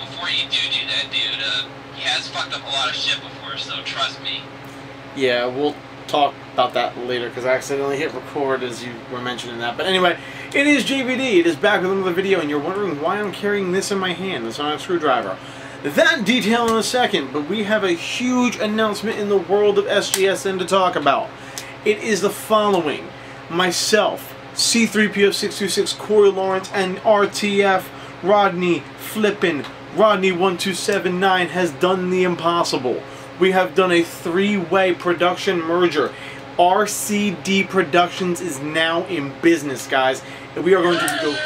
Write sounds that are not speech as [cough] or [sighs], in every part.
before you do do that, dude, uh, he has fucked up a lot of shit before, so trust me. Yeah, we'll talk about that later because I accidentally hit record as you were mentioning that. But anyway, it is JVD. It is back with another video, and you're wondering why I'm carrying this in my hand, the sonic screwdriver. That detail in a second, but we have a huge announcement in the world of SGSN to talk about. It is the following. Myself, C3PO626, Corey Lawrence, and RTF, Rodney Flippin, Rodney1279 has done the impossible. We have done a three-way production merger. RCD Productions is now in business, guys. And we are going to go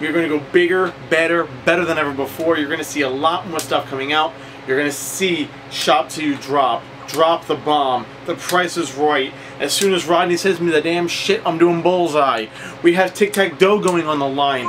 we are going to go bigger, better, better than ever before. You're going to see a lot more stuff coming out. You're going to see Shop Till You Drop, Drop the Bomb, The Price is Right. As soon as Rodney says me the damn shit, I'm doing Bullseye. We have Tic-Tac-Dough going on the line.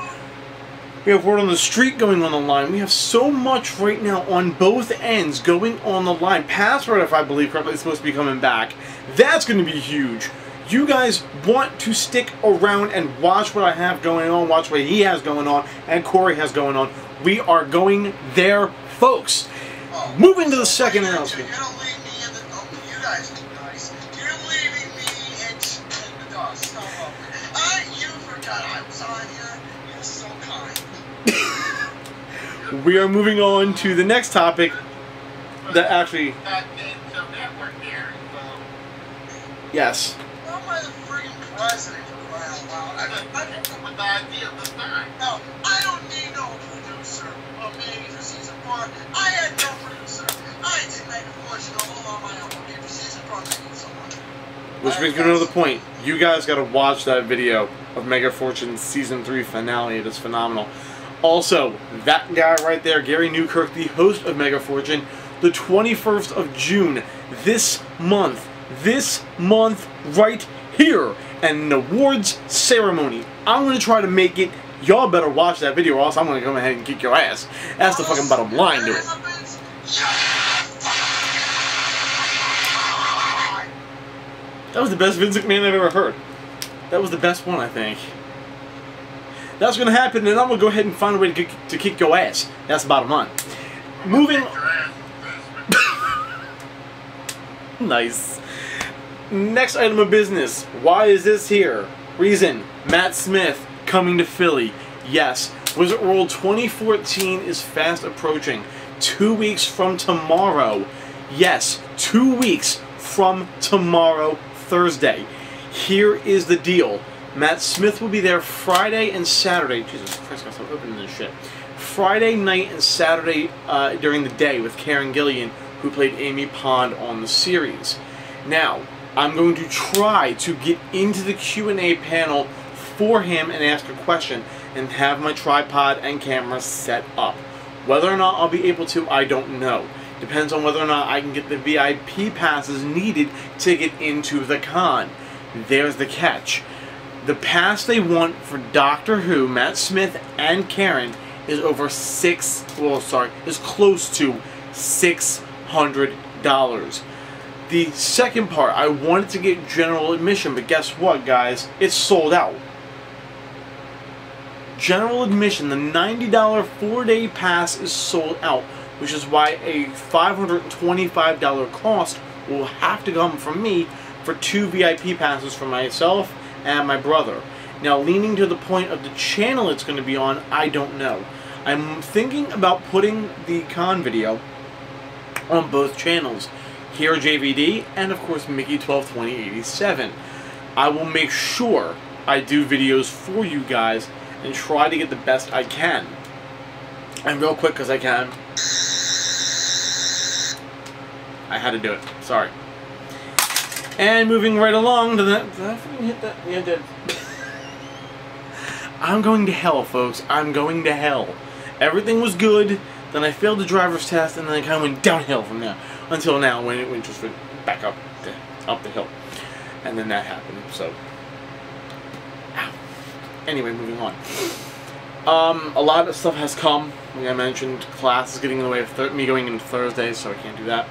We have Word on the Street going on the line. We have so much right now on both ends going on the line. Password, if I believe correctly, is supposed to be coming back. That's going to be huge. You guys want to stick around and watch what I have going on, watch what he has going on, and Corey has going on. We are going there, folks. Oh, Moving to the second announcement. You don't leave me in the. Oh, you guys are nice. You're leaving me in, in the dust. Oh, I, you forgot I was on here. You're so. We are moving on to the next topic that actually, That it's a network here, so yes, Why am I the freaking president for crying out loud? I, I, this was the idea of the time. no, I don't need no producer or maybe for season four. I had no producer. I did make a fortune all on my own. Maybe season four, I need someone. which brings me to another point. You guys got to watch that video of Mega Fortune Season 3 finale. It is phenomenal. Also, that guy right there, Gary Newkirk, the host of Mega Fortune, the 21st of June, this month, this month right here, and an awards ceremony. I'm going to try to make it. Y'all better watch that video, or else I'm going to come ahead and kick your ass. That's the fucking bottom line to it. That was the best Vince McMahon I've ever heard. That was the best one, I think. That's going to happen, and I'm going to go ahead and find a way to kick, to kick your ass. That's the bottom line. Moving. Your ass is [laughs] nice. Next item of business. Why is this here? Reason Matt Smith coming to Philly. Yes, Wizard World 2014 is fast approaching. Two weeks from tomorrow. Yes, two weeks from tomorrow, Thursday. Here is the deal. Matt Smith will be there Friday and Saturday. Jesus Christ, I'm opening this shit. Friday night and Saturday uh, during the day with Karen Gillan, who played Amy Pond on the series. Now, I'm going to try to get into the Q&A panel for him and ask a question and have my tripod and camera set up. Whether or not I'll be able to, I don't know. Depends on whether or not I can get the VIP passes needed to get into the con. There's the catch. The pass they want for Doctor Who, Matt Smith, and Karen is over six. Well, sorry, is close to six hundred dollars. The second part, I wanted to get general admission, but guess what, guys? It's sold out. General admission, the $90 four-day pass is sold out, which is why a $525 cost will have to come from me for two VIP passes for myself and my brother. Now, leaning to the point of the channel it's going to be on, I don't know. I'm thinking about putting the con video on both channels. Here JVD and of course Mickey 122087. I will make sure I do videos for you guys and try to get the best I can. And real quick because I can. I had to do it. Sorry. And moving right along to the did I hit that? Yeah, I did. I'm going to hell, folks. I'm going to hell. Everything was good. Then I failed the driver's test, and then I kind of went downhill from there until now when it went just went back up the, up the hill, and then that happened. So, ow. anyway, moving on. Um, a lot of stuff has come. Like I mentioned, class is getting in the way of me going into Thursday, so I can't do that.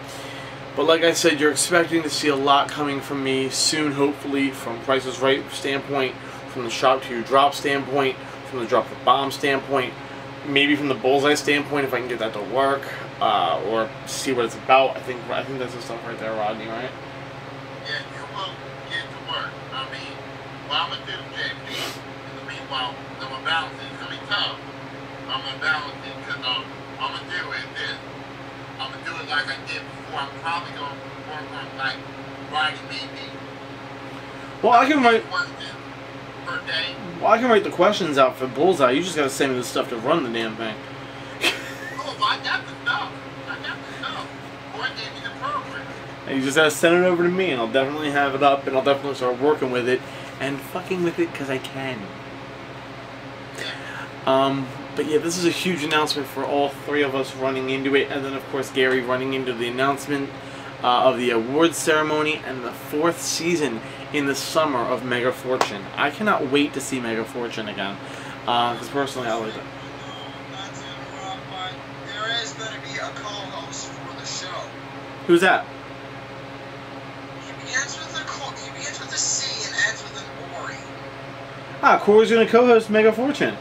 But like I said, you're expecting to see a lot coming from me soon, hopefully, from Price's Right standpoint, from the Shop to You Drop standpoint, from the Drop the Bomb standpoint. maybe from the bullseye standpoint, if I can get that to work, uh, or see what it's about. I think I think that's the stuff right there, Rodney. Right? Yeah, you will get to work. I mean, what I'm gonna do, JP, in the meanwhile, I'm gonna balance. It's gonna be tough. I'm gonna balance it because um, I'm gonna do it this. I'm gonna do it like I did before. I'm probably gonna work on like writing maybe Well, I can write. per day. Well, I can write the questions out for bullseye. You just gotta send me the stuff to run the damn thing. Oh, I got the stuff. I got the stuff. Boy gave me the program. And you just gotta send it over to me, and I'll definitely have it up, and I'll definitely start working with it and fucking with it because I can. Um, but yeah, this is a huge announcement for all three of us running into it, and then of course Gary running into the announcement uh, of the awards ceremony and the fourth season in the summer of Mega Fortune. I cannot wait to see Mega Fortune again, because personally I like it. Who's that? Ah, Corey's gonna co-host Mega Fortune.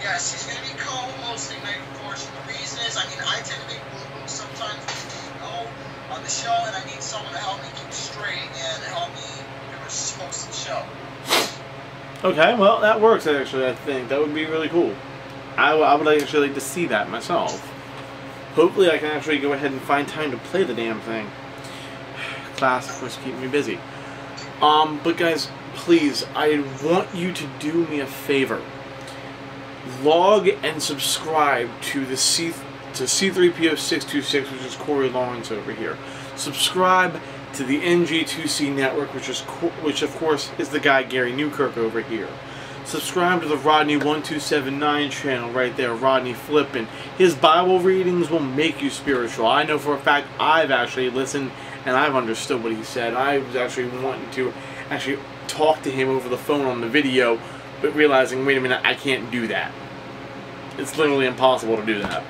Yes, he's going to be co-hosting Mega Fortune. The reason is, I mean, I tend to make boo-boos sometimes on the show, and I need someone to help me keep straight and help me pretty much host the show. Okay, well that works actually. I think that would be really cool. I, I would actually like to see that myself. Hopefully, I can actually go ahead and find time to play the damn thing. [sighs] Class, of course, keep me busy. Um, but guys, please, I want you to do me a favor. Log and subscribe to the C to C3PO626, which is Corey Lawrence over here. Subscribe to the NG2C network, which is which of course is the guy Gary Newkirk over here. Subscribe to the Rodney1279 channel right there, Rodney Flippin. His Bible readings will make you spiritual. I know for a fact I've actually listened and I've understood what he said. I was actually wanting to actually talk to him over the phone on the video, but realizing, wait a minute, I can't do that. It's literally impossible to do that.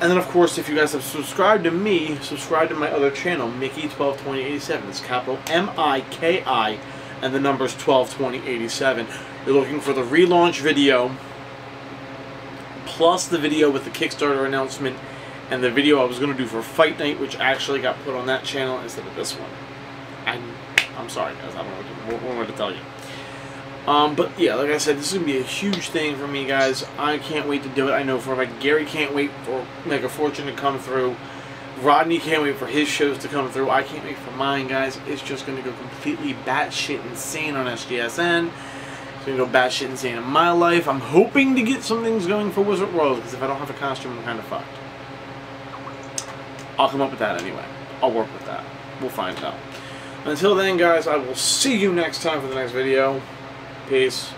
And then, of course, if you guys have subscribed to me, subscribe to my other channel, Mickey122087. It's capital M I K I, and the number's 122087. You're looking for the relaunch video, plus the video with the Kickstarter announcement, and the video I was going to do for Fight Night, which actually got put on that channel instead of this one. I'm, I'm sorry, guys. I don't know what, what, what to tell you. Um, but yeah, like I said, this is gonna be a huge thing for me, guys. I can't wait to do it. I know for fact Gary can't wait for Mega Fortune to come through. Rodney can't wait for his shows to come through. I can't wait for mine, guys. It's just gonna go completely batshit insane on SGSN. It's gonna go batshit insane in my life. I'm hoping to get some things going for Wizard World because if I don't have a costume, I'm kind of fucked. I'll come up with that anyway. I'll work with that. We'll find out. Until then, guys, I will see you next time for the next video. Peace.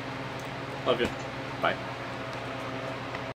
Love you.